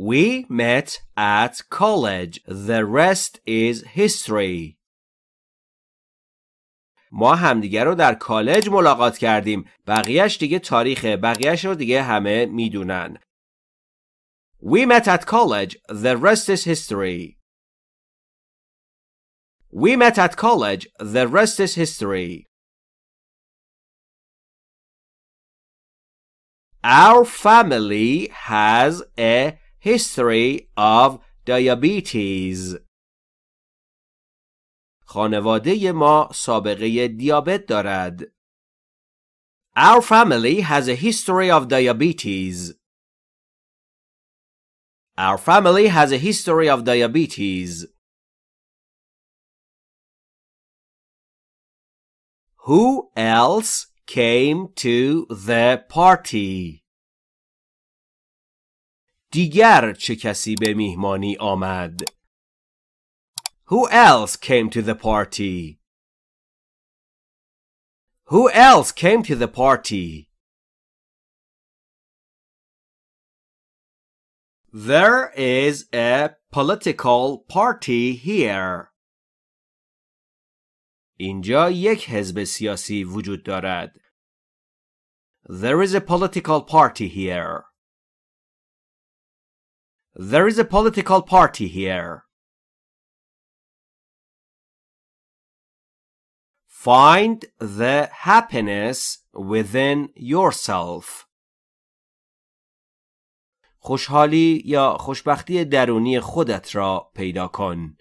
We met at college. The rest is history. ما همدیگه رو در کالج ملاقات کردیم. بقیهش دیگه تاریخه. بقیهش رو دیگه همه می‌دونن. We met at college. The rest is history. We met at college. The rest is history. Our family has a history of diabetes. خانواده ما سابقه دیابت دارد. Our family has a history of diabetes. Our family has a history of diabetes. Who else came to the party? دیگر چه کسی به میهمانی آمد؟ Who else came to the party? Who else came to the party? There is a political party here. اینجا یک حزب سیاسی وجود دارد. There is a political party here. There is a political party here. Find the happiness within yourself. خوشحالی یا خوشبختی درونی خودت را پیدا کن.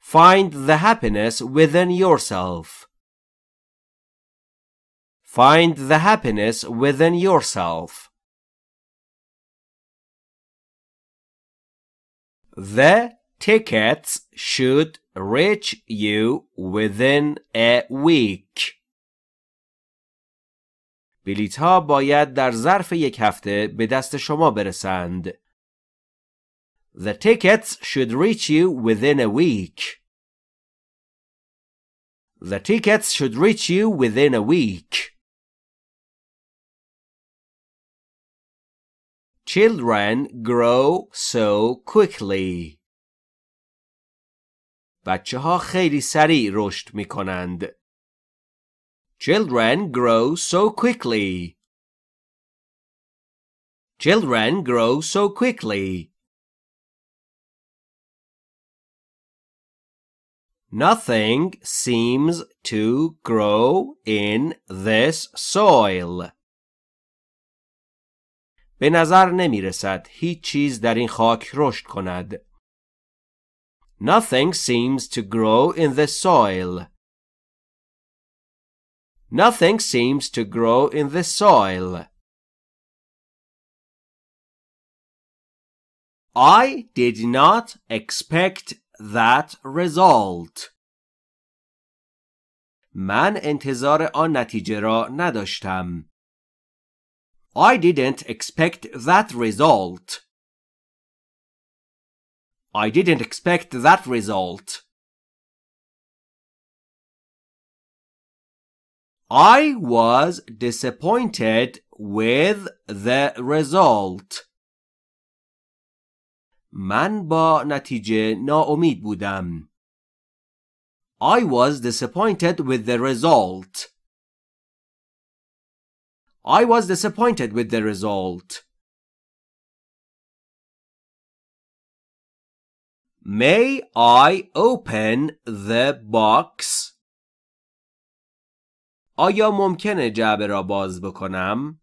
Find the happiness within yourself. Find the happiness within yourself. The tickets should reach you within a week. بلیط ها باید در ظرف یک هفته به دست شما برسند. The tickets should reach you within a week. The tickets should reach you within a week. Children grow so quickly. بچه ها خیلی سریع رشد می کنند. Children grow so quickly. Children grow so quickly. Nothing seems to grow in this soil. به نظر نمی رسد هیچ چیز در این خاک رشد کند. Nothing seems to grow in the soil. Nothing seems to grow in the soil. I did not expect that result. من انتظار آن نتیجه را نداشتم. I didn't expect that result. I didn't expect that result. I was disappointed with the result. من با نتیجه ناامید بودم. I was disappointed with the result. I was disappointed with the result. May I open the box? آیا ممکنه جعبه را باز بکنم؟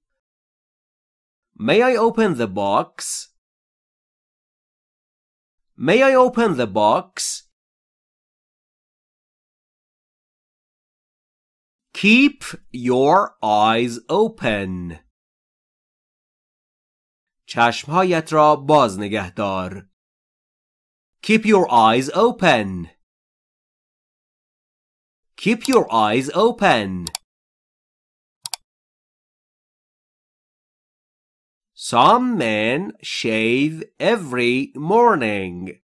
May I open the box? May I open the box? Keep your eyes open. چشمهایت را باز نگه دار. Keep your eyes open. Keep your eyes open. Some men shave every morning.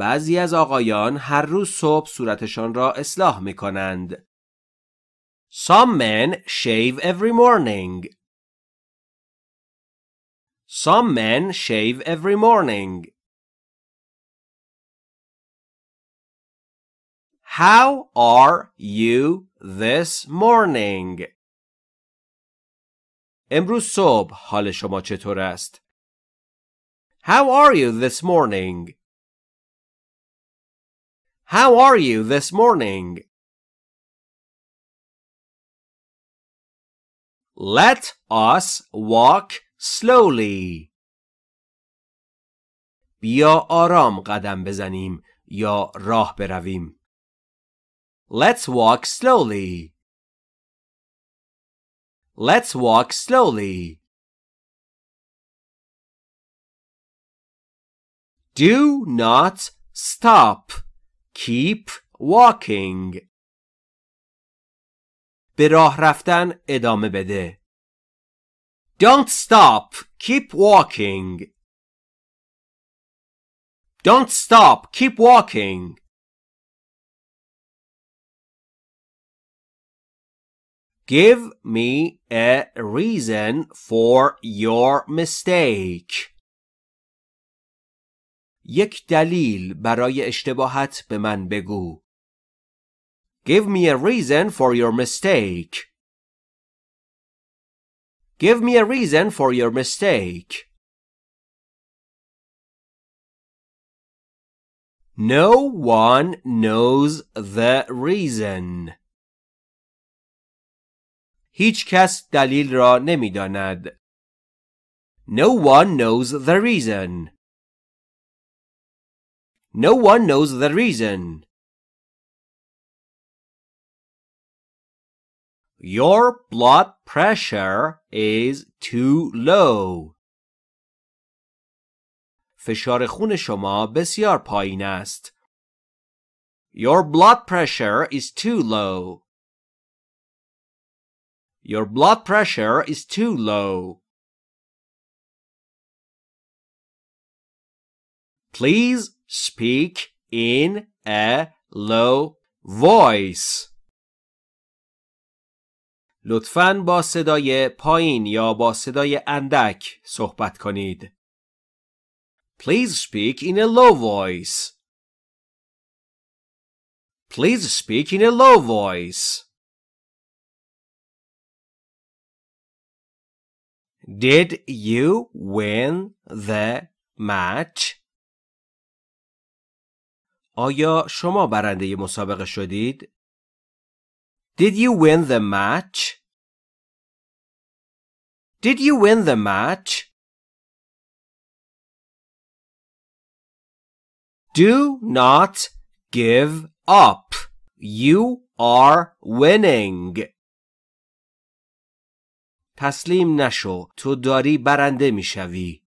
بعضی از آقایان هر روز صبح صورتشان را اصلاح می کنند. Some men shave every morning. Some men shave every morning. How are you this morning? امروز صبح حال شما چطور است؟ How are you this morning? How are you this morning? Let us walk slowly. بیا آرام قدم بزنیم یا راه برویم. Let's walk slowly. Let's walk slowly. Do not stop. Keep walking. به راه رفتن ادامه بده. Don't stop. Keep walking. Don't stop. Keep walking. Give me a reason for your mistake. یک دلیل برای اشتباهت به من بگو. Give me a reason for your mistake. Give me a reason for your mistake. No one knows the reason. هیچ کس دلیل را نمی‌داند. No one knows the reason. No one knows the reason. Your blood pressure is too low. فشار خون شما بسیار پایین است. Your blood pressure is too low. Your blood pressure is too low. Please speak in a low voice. لطفاً با صدای پایین یا با صدای اندک صحبت کنید. Please speak in a low voice. Please speak in a low voice. Did you win the match? آیا شما برنده مسابقه شدید؟ Did you win the match? Did you win the match? Do not give up. You are winning. تسلیم نشو. تو داری برنده می‌شوی.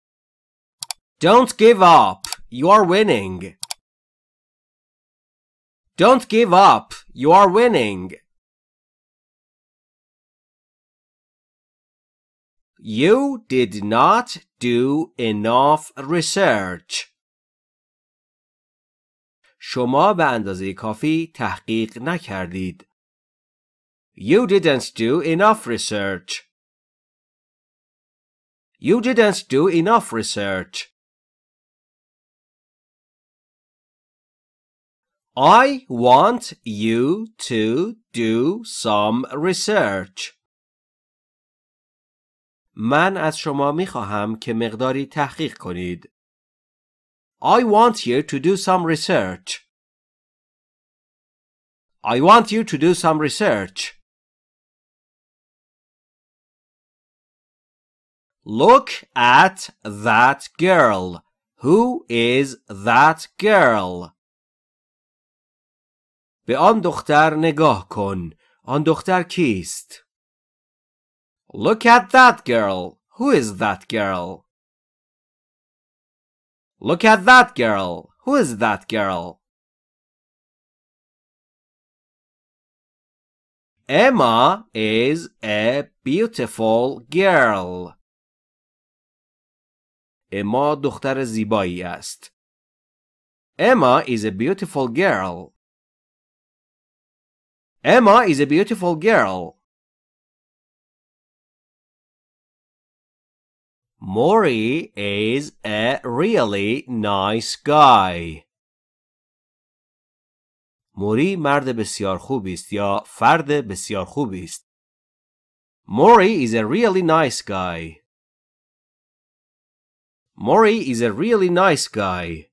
Don't give up. You are winning. Don't give up. You are winning. You did not do enough research. شما به اندازه کافی تحقیق نکردید. You didn't do enough research. You didn't do enough research. I want you to do some research. من از شما می خواهم که مقداری تحقیق کنید. I want you to do some research. I want you to do some research. Look at that girl. Who is that girl? به آن دختر نگاه کن. آن دختر کیست؟ Look at that girl. Who is that girl? Look at that girl. Who is that girl? Emma is a beautiful girl. اما دختر زیبایی است. Emma is a beautiful girl. Emma is a beautiful girl. Mori is a really nice guy. موری مرد بسیار خوبی است یا فرد بسیار خوبی است. Mori is a really nice guy. Mori is a really nice guy.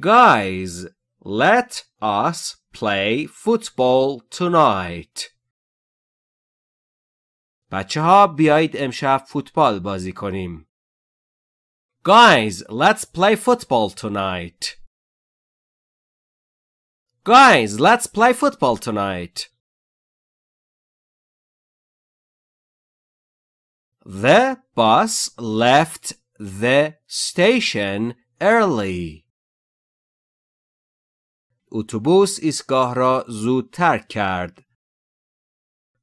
Guys, let us play football tonight. بچه ها بیایید امشب فوتبال بازی کنیم. Guys, let's play football tonight. Guys, let's play football tonight. The bus left the station early. اتوبوس ایستگاه را زودتر کرد.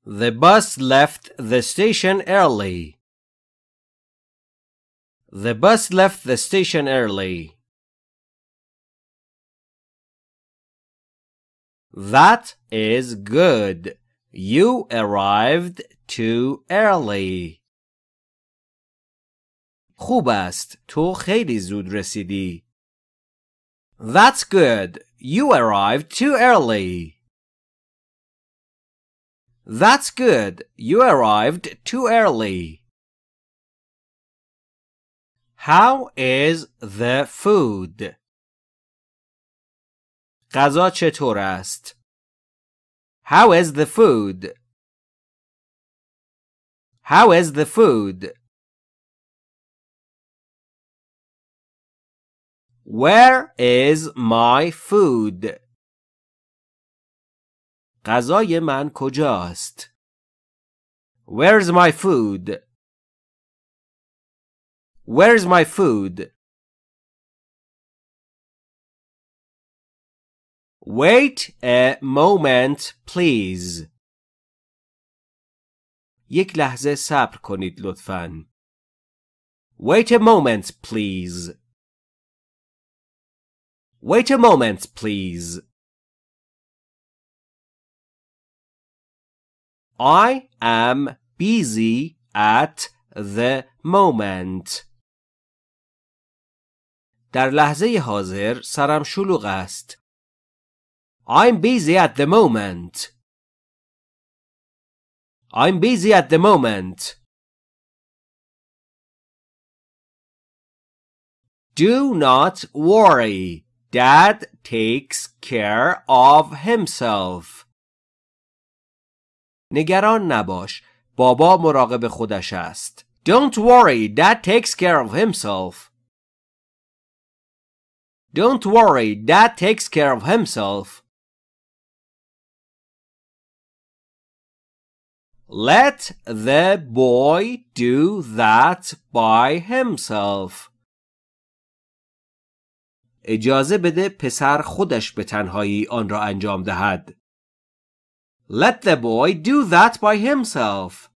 The bus left the station early. The bus left the station early. That is good. You arrived too early. خوب است. تو خیلی زود رسیدی. That's good. You arrived too early. That's good. You arrived too early. How is the food? غذا چطور است؟ How is the food? How is the food? Where is my food? غذای من کجاست؟ Where's my food? Where's my food? Wait a moment, please. یک لحظه صبر کنید لطفاً. Wait a moment, please. Wait a moment, please. I am busy at the moment. در لحظه حاضر سرم شلوغ است. I'm busy at the moment. I'm busy at the moment. Do not worry. Dad takes care of himself. نگران نباش. بابا مراقب خودش است. Don't worry. Dad takes care of himself. Don't worry. Dad takes care of himself. Let the boy do that by himself. اجازه بده پسر خودش به تنهایی آن را انجام دهد. Let the boy do that by himself.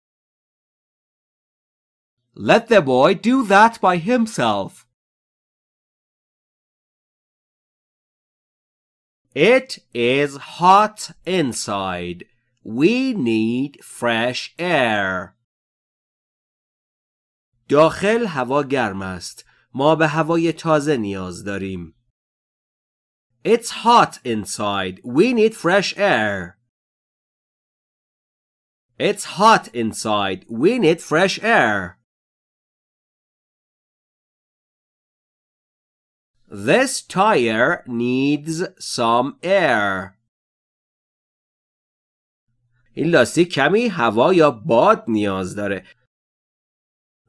Let the boy do that by himself. It is hot inside. We need fresh air. داخل هوا گرم است. ما به هوای تازه نیاز داریم. It's hot inside. We need fresh air. It's hot inside. We need fresh air. This tire needs some air. این لاستیک کمی هوا یا باد نیاز داره.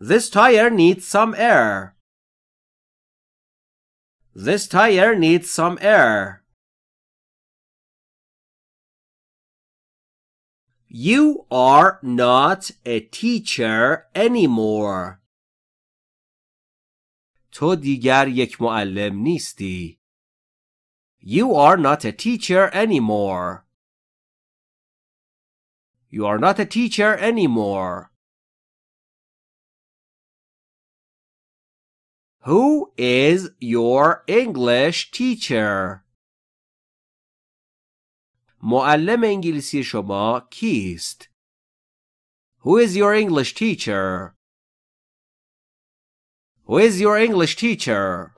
This tire needs some air. This tire needs some air. You are not a teacher anymore. تو دیگر یک معلم نیستی. You are not a teacher anymore. You are not a teacher anymore. Who is your English teacher? معلم انگلیسی شما کیست؟ Who is your English teacher? Who is your English teacher?